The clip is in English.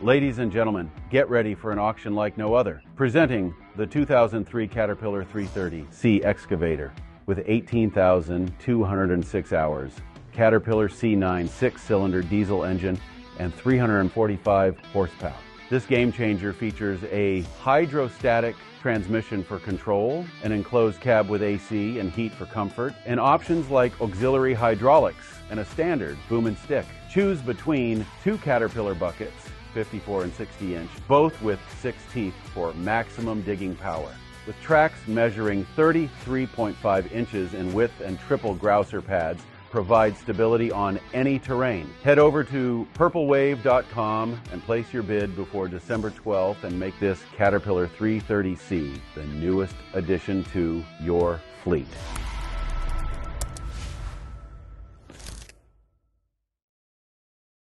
Ladies and gentlemen, get ready for an auction like no other. Presenting the 2003 Caterpillar 330C excavator with 18,206 hours. Caterpillar C9 six cylinder diesel engine and 345 horsepower. This game changer features a hydrostatic transmission for control, an enclosed cab with AC and heat for comfort, and options like auxiliary hydraulics and a standard boom and stick. Choose between two Caterpillar buckets, 54 and 60 inch, both with six teeth for maximum digging power. With tracks measuring 33.5 inches in width and triple grouser pads, provide stability on any terrain. Head over to purplewave.com and place your bid before December 12th and make this Caterpillar 330C the newest addition to your fleet.